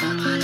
Bye.